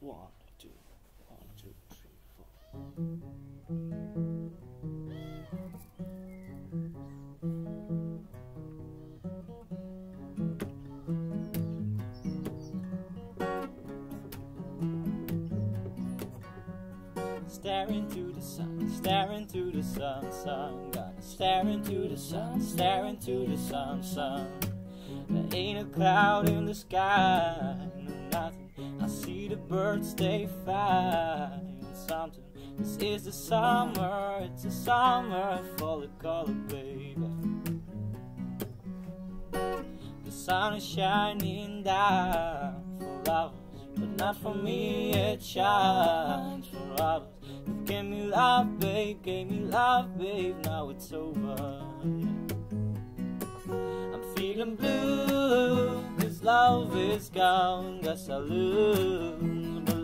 One, two, one, two, three, four. Staring to the sun, staring to the sun, sun. Gotta the sun, staring to the sun, sun. There ain't a cloud in the sky, no birds, they flying something. This is the summer, it's the summer full of color, baby. The sun is shining down for others, but not for me. It shines for others. You gave me love, babe, gave me love, babe. Now it's over. I'm feeling blue, cause love is gone. Guess I lose,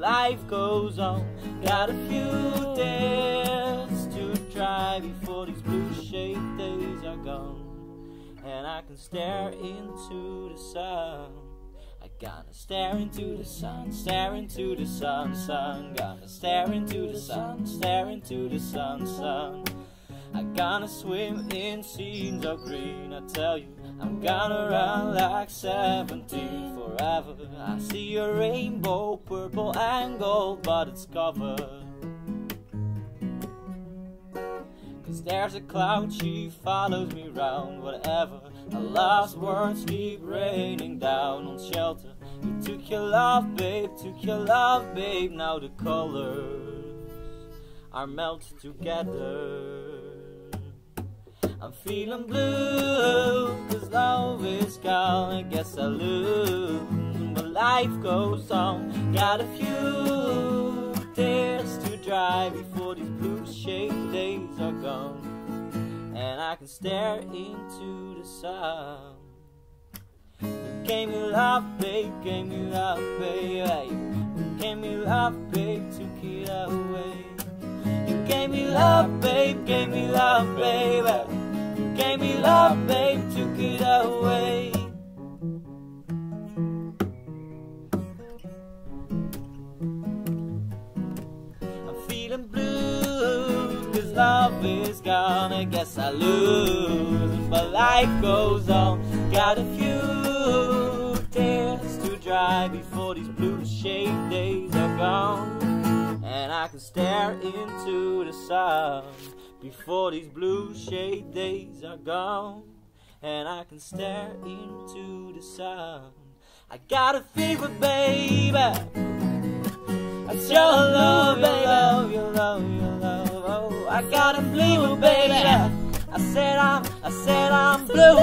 life goes on. Got a few days to try before these blue shade days are gone. And I can stare into the sun. I gotta stare into the sun, stare into the sun, sun. Gotta stare into the sun, stare into the sun, sun. I gonna swim in scenes of green. I tell you, I'm gonna run like 17 forever. I see a rainbow, purple and gold, but it's covered. Cause there's a cloud, she follows me round, whatever. Her last words keep raining down on shelter. You took your love, babe, took your love, babe. Now the colors are melted together. I'm feeling blue, cause love is gone. I guess I lose, but life goes on. Got a few tears to dry before these blue shade days are gone. And I can stare into the sun. You gave me love, babe, gave me love, babe. You gave me love, babe, took it away. You gave me love, babe, gave me love, baby. Gave me love, babe, took it away. I'm feeling blue, cause love is gone. I guess I lose, but life goes on. Got a few tears to dry before these blue shade days are gone. And I can stare into the sun before these blue shade days are gone. And I can stare into the sun. I got a fever, baby. It's your love, your love, your love, your love. Oh, I got a fever, baby. I said I'm, I said I'm blue,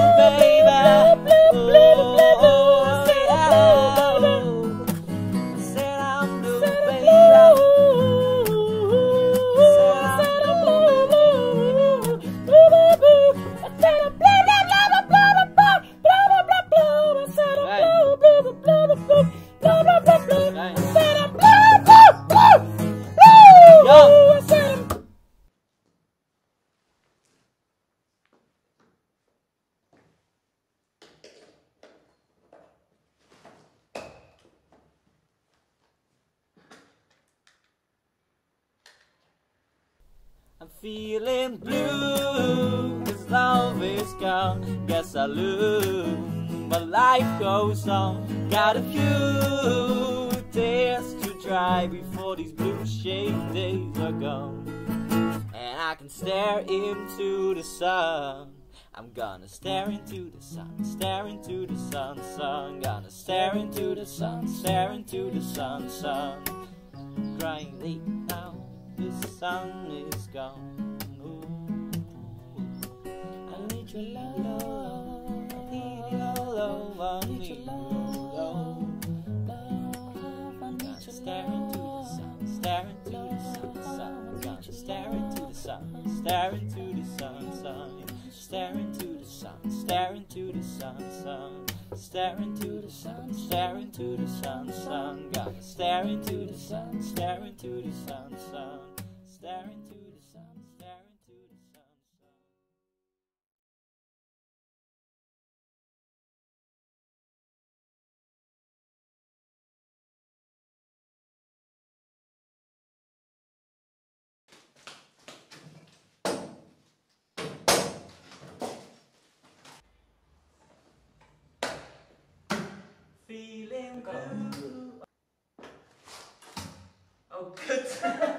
feeling blue, cause love is gone. Guess I lose, but life goes on. Got a few tears to dry before these blue shade days are gone. And I can stare into the sun. I'm gonna stare into the sun, stare into the sun, sun. Gonna stare into the sun, stare into the sun, sun. Crying late now, the sun is gone. Ooh. I need your love, I need your love, I need your love. Gonna stare into the sun, stare into the sun, sun. Gonna stare into the sun, stare into the sun, sun. Stare into the sun, stare into the sun, sun. Stare into the sun, stare to the sun, sun. Gonna stare into the sun, stare into the sun, sun. Stare into feeling blue. Oh, good.